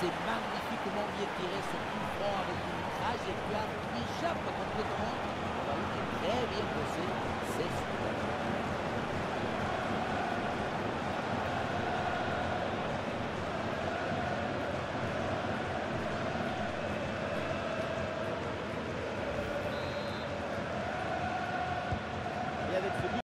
c'est magnifiquement bien tiré sur tout front avec une trajectoire qui échappe complètement.